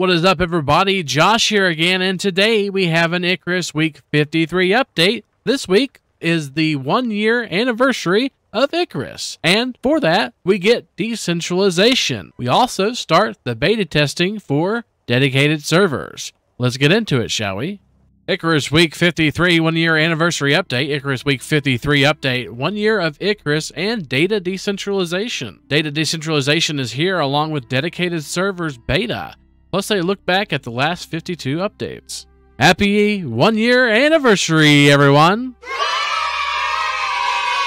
What is up, everybody? Josh here again, and today we have an Icarus Week 53 update. This week is the one year anniversary of Icarus, and for that, we get decentralization. We also start the beta testing for dedicated servers. Let's get into it, shall we? Icarus Week 53 one year anniversary update. Icarus Week 53 update. One year of Icarus and data decentralization. Data decentralization is here along with dedicated servers beta. Plus, they look back at the last 52 updates. Happy one year anniversary, everyone!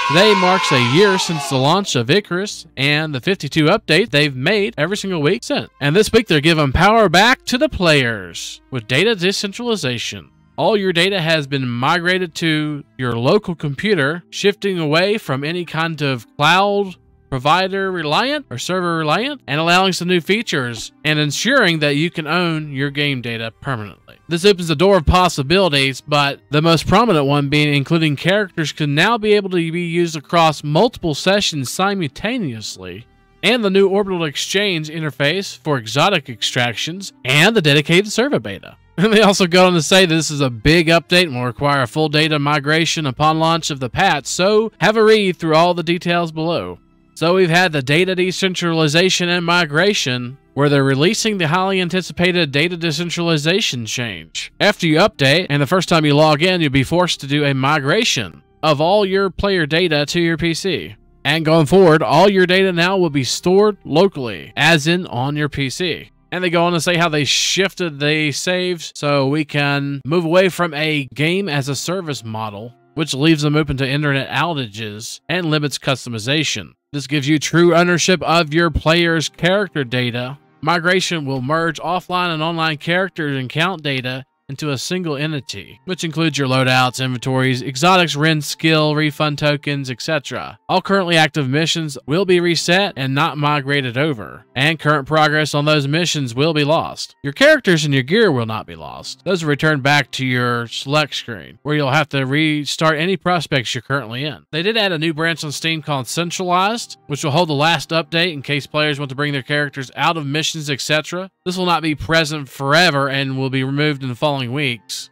Today marks a year since the launch of Icarus and the 52 update they've made every single week since. And this week they're giving power back to the players with data decentralization. All your data has been migrated to your local computer, shifting away from any kind of cloud provider reliant or server reliant and allowing some new features and ensuring that you can own your game data permanently. This opens the door of possibilities, but the most prominent one being including characters can now be able to be used across multiple sessions simultaneously and the new orbital exchange interface for exotic extractions, and the dedicated server beta. And they also go on to say this is a big update and will require a full data migration upon launch of the patch, so have a read through all the details below. So we've had the data decentralization and migration, where they're releasing the highly anticipated data decentralization change. After you update, and the first time you log in, you'll be forced to do a migration of all your player data to your PC. And going forward, all your data now will be stored locally, as in on your PC. And they go on to say how they shifted the saves so we can move away from a game as a service model, which leaves them open to internet outages and limits customization. This gives you true ownership of your player's character data. Migration will merge offline and online characters and count data into a single entity, which includes your loadouts, inventories, exotics, rend skill, refund tokens, etc. All currently active missions will be reset and not migrated over, and current progress on those missions will be lost. Your characters and your gear will not be lost. Those will return back to your select screen, where you'll have to restart any prospects you're currently in. They did add a new branch on Steam called Centralized, which will hold the last update in case players want to bring their characters out of missions, etc. This will not be present forever and will be removed in the following following weeks.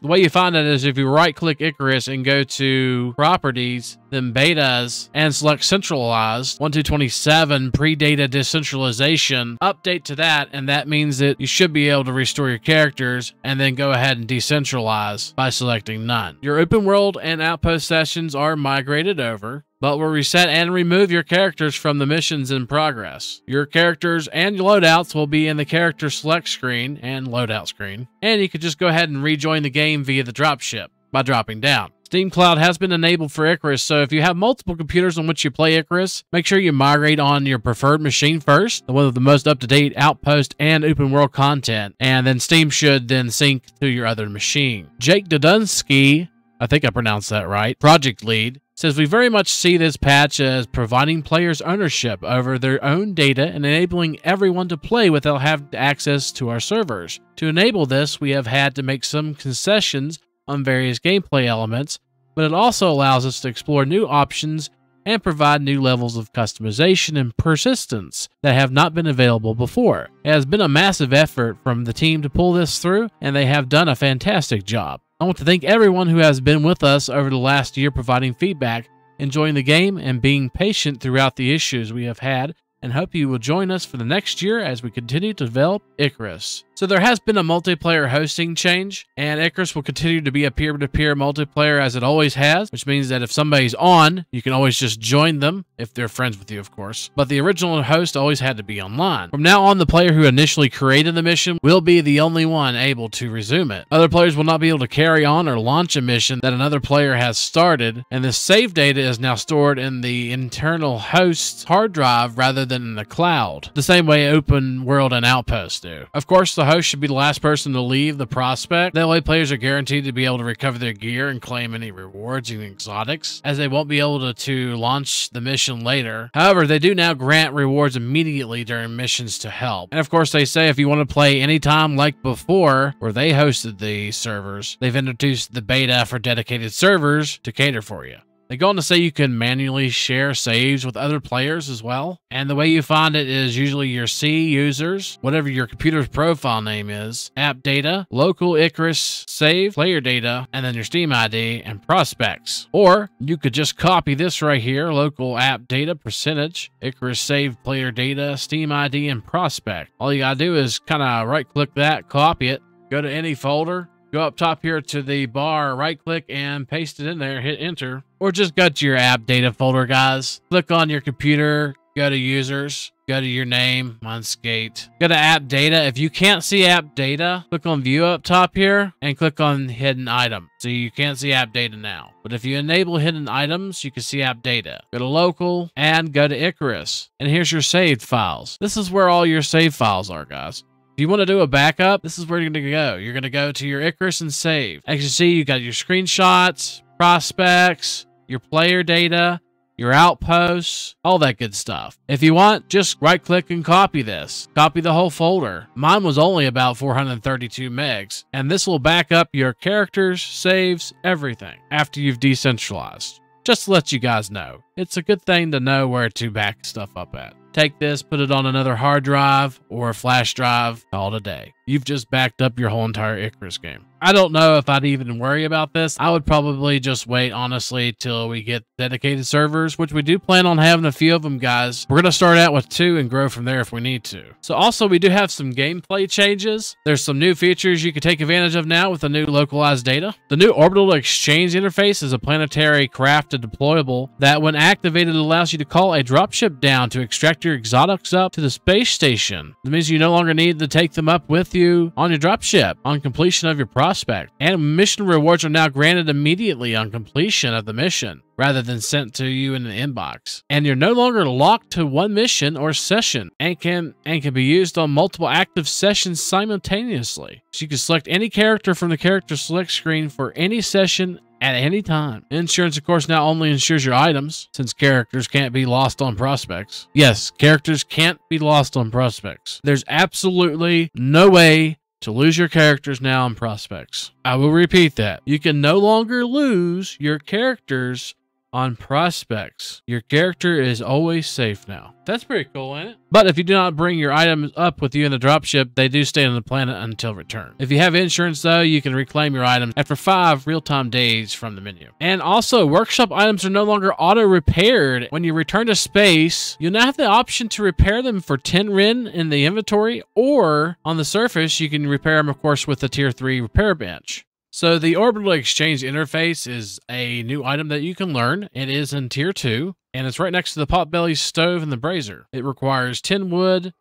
The way you find that is if you right click Icarus and go to properties, then betas, and select centralized 1227 pre-data decentralization, update to that, and that means that you should be able to restore your characters and then go ahead and decentralize by selecting none. Your open world and outpost sessions are migrated over but will reset and remove your characters from the missions in progress. Your characters and loadouts will be in the character select screen and loadout screen, and you could just go ahead and rejoin the game via the dropship by dropping down. Steam Cloud has been enabled for Icarus, so if you have multiple computers on which you play Icarus, make sure you migrate on your preferred machine first, the one with the most up-to-date outpost and open world content, and then Steam should then sync to your other machine. Jake Dodunsky, I think I pronounced that right, project lead, says we very much see this patch as providing players ownership over their own data and enabling everyone to play without having access to our servers. To enable this, we have had to make some concessions on various gameplay elements, but it also allows us to explore new options and provide new levels of customization and persistence that have not been available before. It has been a massive effort from the team to pull this through, and they have done a fantastic job. I want to thank everyone who has been with us over the last year providing feedback, enjoying the game, and being patient throughout the issues we have had, and hope you will join us for the next year as we continue to develop Icarus. So there has been a multiplayer hosting change, and Icarus will continue to be a peer-to-peer multiplayer as it always has, which means that if somebody's on, you can always just join them, if they're friends with you, of course. But the original host always had to be online. From now on, the player who initially created the mission will be the only one able to resume it. Other players will not be able to carry on or launch a mission that another player has started, and the save data is now stored in the internal host's hard drive rather than in the cloud, the same way Open World and Outpost do. Of course, the host should be the last person to leave the prospect. That way, players are guaranteed to be able to recover their gear and claim any rewards and exotics, as they won't be able to, to launch the mission later. However, they do now grant rewards immediately during missions to help. And of course, they say if you want to play anytime like before, where they hosted the servers, they've introduced the beta for dedicated servers to cater for you. They go on to say you can manually share saves with other players as well. And the way you find it is usually your C users, whatever your computer's profile name is, app data, local Icarus save, player data, and then your Steam ID and prospects. Or you could just copy this right here, local app data percentage, Icarus save player data, Steam ID, and prospect. All you gotta do is kind of right click that, copy it, go to any folder, go up top here to the bar, right click and paste it in there, hit enter, or just go to your app data folder, guys. Click on your computer, go to users, go to your name, mine's skate, go to app data. If you can't see app data, click on view up top here and click on hidden item. So you can't see app data now. But if you enable hidden items, you can see app data. Go to local and go to Icarus. And here's your saved files. This is where all your save files are, guys. If you want to do a backup, this is where you're going to go. You're going to go to your Icarus and save. As you see, you got your screenshots, prospects, your player data, your outposts, all that good stuff. If you want, just right click and copy this. Copy the whole folder. Mine was only about 432 megs, and this will back up your characters, saves, everything after you've decentralized. Just to let you guys know, it's a good thing to know where to back stuff up at. Take this, put it on another hard drive or a flash drive, call it a day. You've just backed up your whole entire Icarus game. I don't know if I'd even worry about this. I would probably just wait, honestly, till we get dedicated servers, which we do plan on having a few of them, guys. We're going to start out with two and grow from there if we need to. So also, we do have some gameplay changes. There's some new features you can take advantage of now with the new localized data. The new Orbital Exchange interface is a planetary crafted deployable that when activated allows you to call a dropship down to extract your exotics up to the space station. This means you no longer need to take them up with you on your dropship on completion of your prospect. And mission rewards are now granted immediately on completion of the mission rather than sent to you in the inbox. And you're no longer locked to one mission or session and can and can be used on multiple active sessions simultaneously. So you can select any character from the character select screen for any session at any time. Insurance, of course, now only insures your items since characters can't be lost on prospects. Yes, characters can't be lost on prospects. There's absolutely no way to lose your characters now on prospects. I will repeat that. You can no longer lose your characters on prospects. Your character is always safe now. That's pretty cool, ain't it? But if you do not bring your items up with you in the dropship, they do stay on the planet until return. If you have insurance, though, you can reclaim your items after five real-time days from the menu. And also, workshop items are no longer auto-repaired. When you return to space, you'll now have the option to repair them for 10 Ren in the inventory, or on the surface, you can repair them, of course, with the Tier 3 repair bench. So the orbital exchange interface is a new item that you can learn. It is in tier 2 and it's right next to the potbelly stove and the brazier. It requires 10 wood,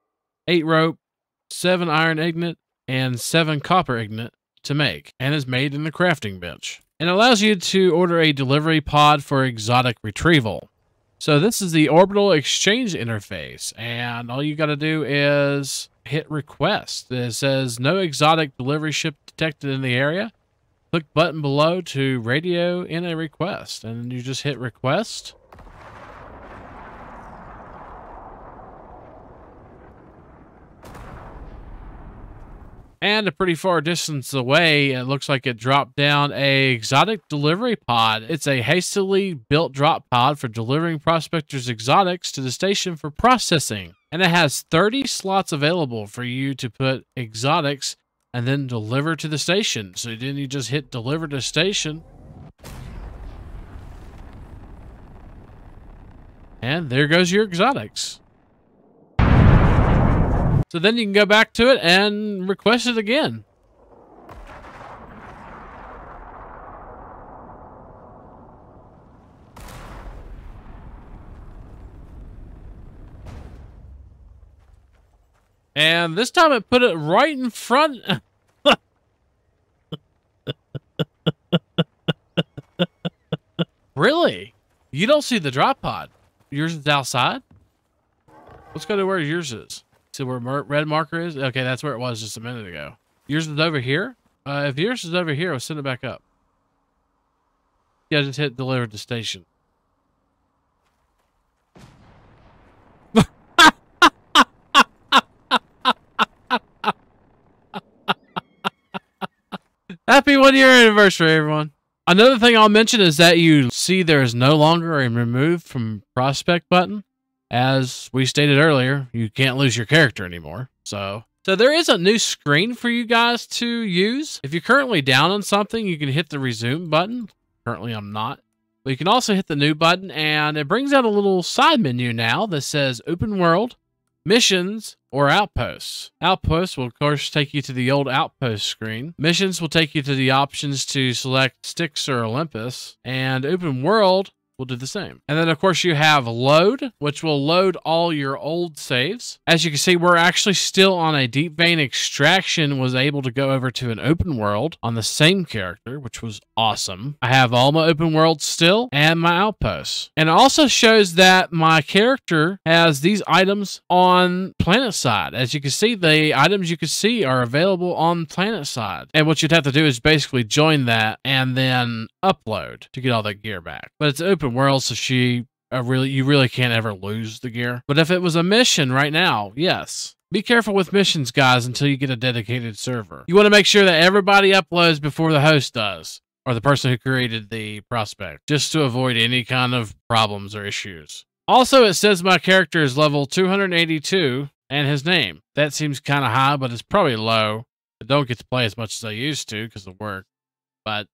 8 rope, 7 iron ingot, and 7 copper ingot to make and is made in the crafting bench. And allows you to order a delivery pod for exotic retrieval. So this is the orbital exchange interface and all you got to do is hit request. It says no exotic delivery ship detected in the area. Click button below to radio in a request, and you just hit request. And a pretty far distance away, it looks like it dropped down a exotic delivery pod. It's a hastily built drop pod for delivering prospectors exotics to the station for processing. And it has 30 slots available for you to put exotics and then deliver to the station. So then you just hit deliver to station. And there goes your exotics. So then you can go back to it and request it again. And this time it put it right in front. really? You don't see the drop pod. Yours is outside? Let's go to where yours is. See where red marker is? Okay, that's where it was just a minute ago. Yours is over here? Uh, if yours is over here, I'll send it back up. Yeah, just hit deliver to station. Happy one year anniversary, everyone. Another thing I'll mention is that you see there is no longer a remove from prospect button. As we stated earlier, you can't lose your character anymore. So, so there is a new screen for you guys to use. If you're currently down on something, you can hit the resume button. Currently, I'm not. But you can also hit the new button and it brings out a little side menu now that says open world, missions, or outposts. Outposts will, of course, take you to the old outpost screen. Missions will take you to the options to select Styx or Olympus. And open world will do the same. And then, of course, you have load, which will load all your old saves. As you can see, we're actually still on a deep vein extraction, was able to go over to an open world on the same character, which was awesome. I have all my open worlds still and my outposts. And it also shows that my character has these items on planet side. As you can see, the items you can see are available on planet side. And what you'd have to do is basically join that and then upload to get all that gear back. But it's open world, so she uh, really you really can't ever lose the gear. But if it was a mission right now, yes. Be careful with missions, guys, until you get a dedicated server. You want to make sure that everybody uploads before the host does, or the person who created the prospect, just to avoid any kind of problems or issues. Also, it says my character is level 282 and his name. That seems kind of high, but it's probably low. I don't get to play as much as I used to because of work. But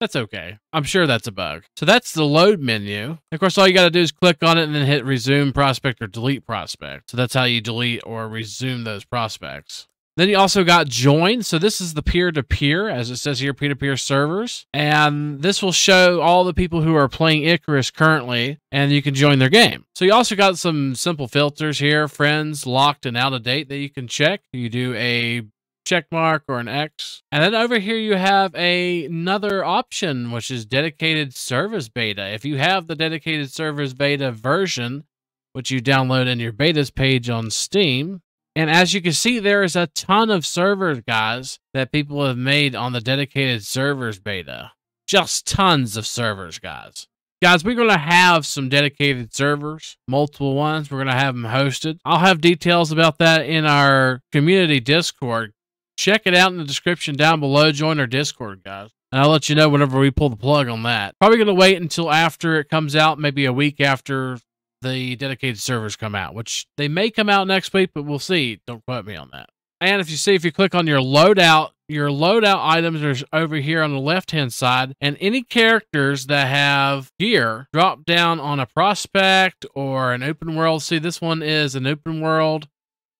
that's okay. I'm sure that's a bug. So that's the load menu. Of course, all you got to do is click on it and then hit resume prospect or delete prospect. So that's how you delete or resume those prospects. Then you also got join. So this is the peer-to-peer, as it says here, peer-to-peer servers. And this will show all the people who are playing Icarus currently, and you can join their game. So you also got some simple filters here, friends, locked and out of date that you can check. You do a check mark or an X. And then over here you have a, another option, which is dedicated servers beta. If you have the dedicated servers beta version, which you download in your betas page on Steam, and as you can see, there is a ton of servers, guys, that people have made on the dedicated servers beta. Just tons of servers, guys. Guys, we're going to have some dedicated servers, multiple ones. We're going to have them hosted. I'll have details about that in our community Discord check it out in the description down below. Join our Discord, guys. And I'll let you know whenever we pull the plug on that. Probably going to wait until after it comes out, maybe a week after the dedicated servers come out, which they may come out next week, but we'll see. Don't quote me on that. And if you see, if you click on your loadout, your loadout items are over here on the left hand side, and any characters that have gear drop down on a prospect or an open world. See, this one is an open world,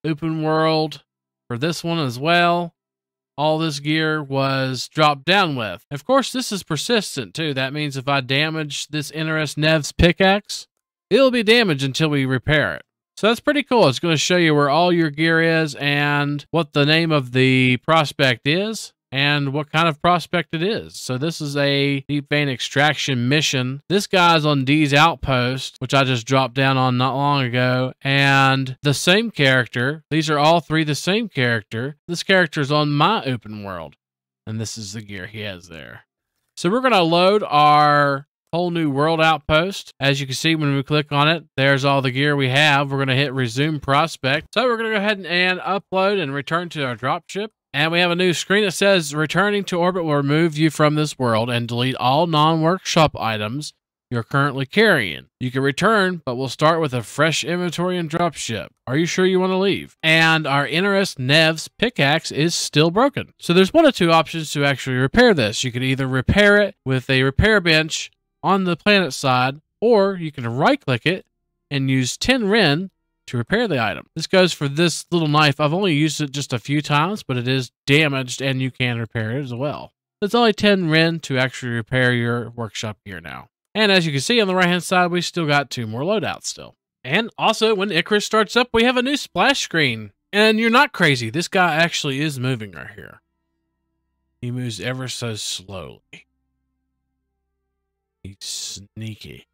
open world, for this one as well. All this gear was dropped down with. Of course, this is persistent too. That means if I damage this Interest Nev's pickaxe, it'll be damaged until we repair it. So that's pretty cool. It's going to show you where all your gear is and what the name of the prospect is and what kind of prospect it is. So this is a deep vein extraction mission. This guy's on D's outpost, which I just dropped down on not long ago, and the same character. These are all three the same character. This character is on my open world, and this is the gear he has there. So we're going to load our whole new world outpost. As you can see when we click on it, there's all the gear we have. We're going to hit resume prospect. So we're going to go ahead and, and upload and return to our dropship. And we have a new screen that says returning to orbit will remove you from this world and delete all non-workshop items you're currently carrying. You can return, but we'll start with a fresh inventory and dropship. Are you sure you want to leave? And our Interest Nev's pickaxe is still broken. So there's one of two options to actually repair this. You can either repair it with a repair bench on the planet side, or you can right click it and use 10 Ren to repair the item. This goes for this little knife. I've only used it just a few times, but it is damaged and you can repair it as well. It's only 10 Ren to actually repair your workshop gear now. And as you can see on the right hand side, we still got two more loadouts still. And also, when Icarus starts up, we have a new splash screen. And you're not crazy. This guy actually is moving right here. He moves ever so slowly. He's sneaky.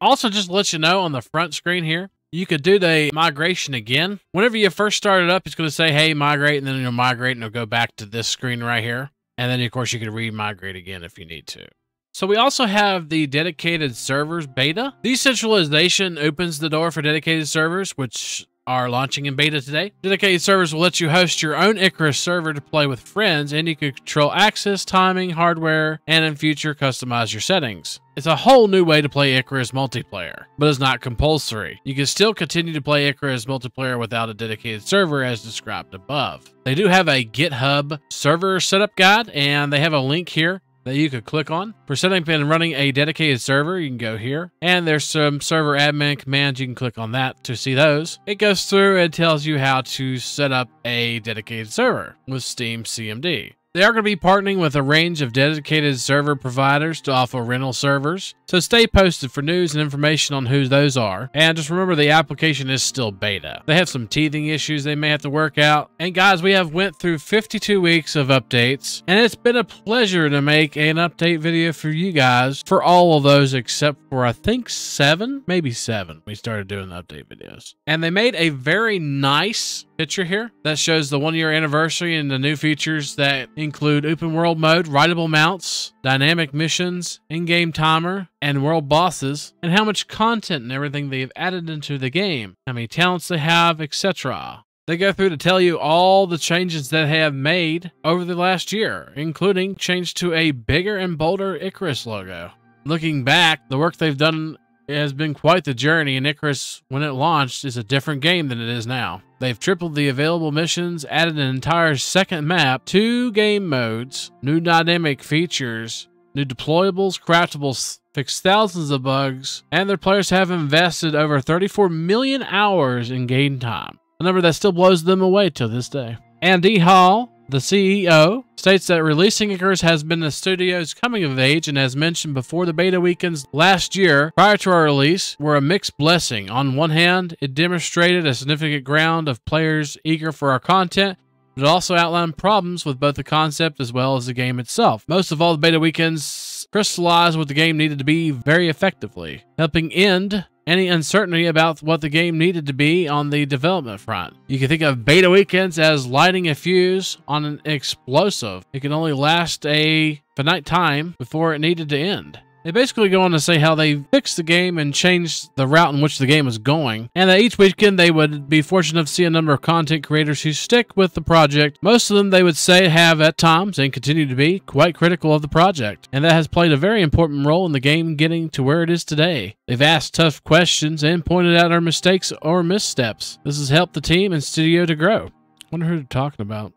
Also, just let you know on the front screen here, you could do the migration again. Whenever you first start it up, it's going to say, hey, migrate, and then you'll migrate and it'll go back to this screen right here. And then, of course, you can re-migrate again if you need to. So we also have the dedicated servers beta. Decentralization opens the door for dedicated servers, which are launching in beta today. Dedicated servers will let you host your own Icarus server to play with friends, and you can control access, timing, hardware, and in future customize your settings. It's a whole new way to play Icarus multiplayer, but it's not compulsory. You can still continue to play Icarus multiplayer without a dedicated server as described above. They do have a GitHub server setup guide, and they have a link here that you could click on. For setting up and running a dedicated server, you can go here. And there's some server admin commands. You can click on that to see those. It goes through and tells you how to set up a dedicated server with Steam CMD. They are going to be partnering with a range of dedicated server providers to offer rental servers, so stay posted for news and information on who those are. And just remember the application is still beta. They have some teething issues they may have to work out. And guys, we have went through 52 weeks of updates, and it's been a pleasure to make an update video for you guys for all of those except for I think seven, maybe seven. We started doing the update videos. And they made a very nice picture here that shows the one year anniversary and the new features that include open world mode, rideable mounts, dynamic missions, in game timer, and world bosses, and how much content and everything they've added into the game, how many talents they have, etc. They go through to tell you all the changes that they have made over the last year, including change to a bigger and bolder Icarus logo. Looking back, the work they've done it has been quite the journey, and Icarus, when it launched, is a different game than it is now. They've tripled the available missions, added an entire second map, two game modes, new dynamic features, new deployables, craftables, fixed thousands of bugs, and their players have invested over 34 million hours in game time, a number that still blows them away to this day. Andy Hall, the CEO states that releasing Icarus has been the studio's coming of age and as mentioned before the beta weekends last year prior to our release were a mixed blessing. On one hand, it demonstrated a significant ground of players eager for our content, but it also outlined problems with both the concept as well as the game itself. Most of all, the beta weekends crystallized what the game needed to be very effectively, helping end any uncertainty about what the game needed to be on the development front. You can think of beta weekends as lighting a fuse on an explosive. It can only last a finite time before it needed to end. They basically go on to say how they fixed the game and changed the route in which the game was going, and that each weekend they would be fortunate to see a number of content creators who stick with the project. Most of them, they would say, have at times and continue to be quite critical of the project, and that has played a very important role in the game getting to where it is today. They've asked tough questions and pointed out our mistakes or missteps. This has helped the team and studio to grow. wonder who they're talking about.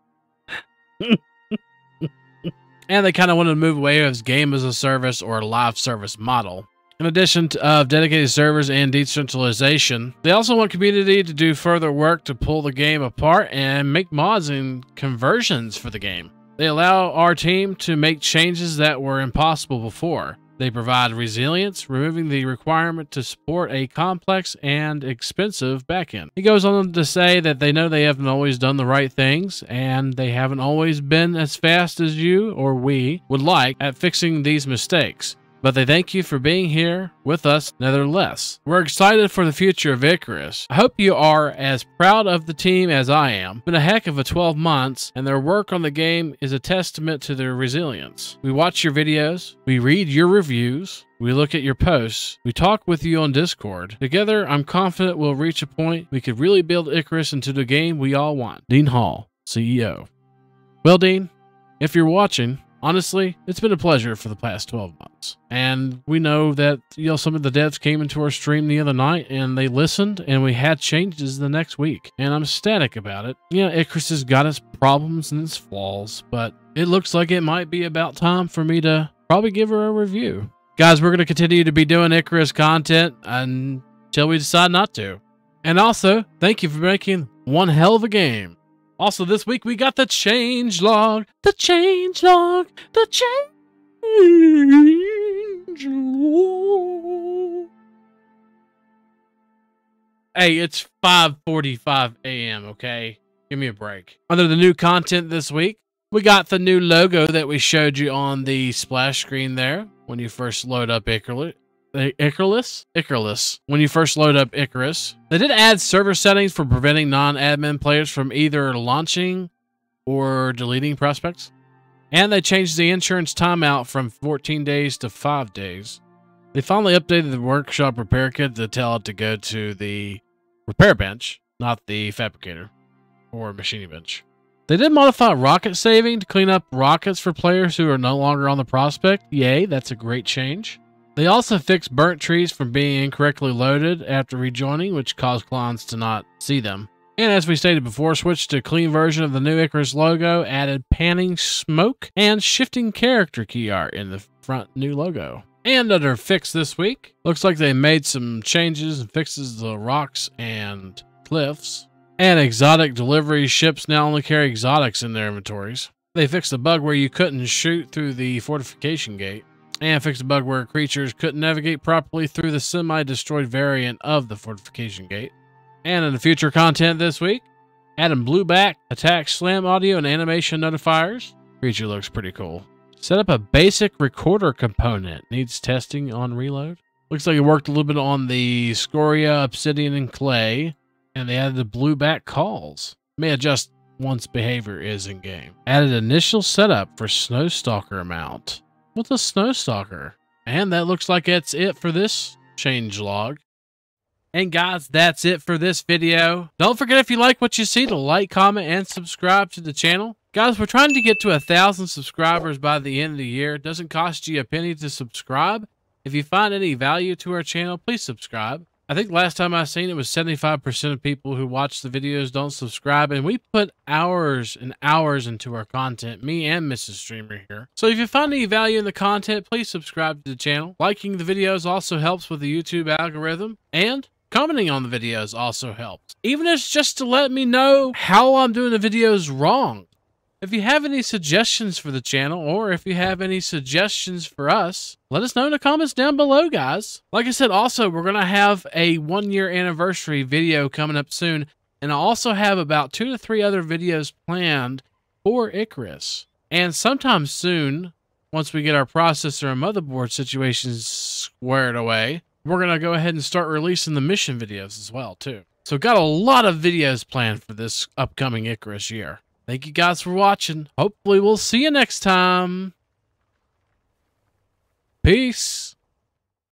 and they kind of wanted to move away as game as a service or a live service model. In addition to of dedicated servers and decentralization, they also want community to do further work to pull the game apart and make mods and conversions for the game. They allow our team to make changes that were impossible before. They provide resilience, removing the requirement to support a complex and expensive backend. He goes on to say that they know they haven't always done the right things and they haven't always been as fast as you or we would like at fixing these mistakes but they thank you for being here with us nevertheless. We're excited for the future of Icarus. I hope you are as proud of the team as I am. It's been a heck of a 12 months, and their work on the game is a testament to their resilience. We watch your videos, we read your reviews, we look at your posts. We talk with you on Discord. Together, I'm confident we'll reach a point we could really build Icarus into the game we all want. Dean Hall, CEO. Well, Dean, if you're watching, honestly, it's been a pleasure for the past 12 months. And we know that, you know, some of the devs came into our stream the other night and they listened and we had changes the next week. And I'm ecstatic about it. Yeah, Icarus has got its problems and its flaws, but it looks like it might be about time for me to probably give her a review. Guys, we're going to continue to be doing Icarus content until we decide not to. And also, thank you for making one hell of a game. Also, this week we got the change log. The change log. The change log. Hey, it's 5:45 a.m., okay? Give me a break. Under the new content this week, we got the new logo that we showed you on the splash screen there when you first load up Icarus. Icarus? Icarus. When you first load up Icarus. They did add server settings for preventing non-admin players from either launching or deleting prospects. And they changed the insurance timeout from 14 days to 5 days. They finally updated the workshop repair kit to tell it to go to the repair bench, not the fabricator or machining bench. They did modify rocket saving to clean up rockets for players who are no longer on the prospect. Yay, that's a great change. They also fixed burnt trees from being incorrectly loaded after rejoining, which caused clones to not see them. And as we stated before, switched to a clean version of the new Icarus logo, added panning smoke and shifting character key art in the front new logo. And under fix this week, looks like they made some changes and fixes the rocks and cliffs. And exotic delivery ships now only carry exotics in their inventories. They fixed a bug where you couldn't shoot through the fortification gate and fixed a bug where creatures couldn't navigate properly through the semi-destroyed variant of the fortification gate. And in the future content this week, adding blueback, attack, slam audio, and animation notifiers. Creature looks pretty cool. Set up a basic recorder component. Needs testing on reload. Looks like it worked a little bit on the Scoria, Obsidian, and Clay. And they added the blueback calls. May adjust once behavior is in game. Added initial setup for Snowstalker mount. What's a Snowstalker? And that looks like it's it for this change log. And guys, that's it for this video. Don't forget if you like what you see to like, comment, and subscribe to the channel. Guys, we're trying to get to a thousand subscribers by the end of the year. It doesn't cost you a penny to subscribe. If you find any value to our channel, please subscribe. I think last time I seen it was 75% of people who watch the videos don't subscribe, and we put hours and hours into our content, me and Mrs. Streamer here. So if you find any value in the content, please subscribe to the channel. Liking the videos also helps with the YouTube algorithm, and Commenting on the videos also helps. Even if it's just to let me know how I'm doing the videos wrong. If you have any suggestions for the channel, or if you have any suggestions for us, let us know in the comments down below, guys. Like I said, also, we're going to have a one-year anniversary video coming up soon, and I also have about two to three other videos planned for Icarus. And sometime soon, once we get our processor and motherboard situations squared away, we're going to go ahead and start releasing the mission videos as well, too. So got a lot of videos planned for this upcoming Icarus year. Thank you guys for watching. Hopefully we'll see you next time. Peace.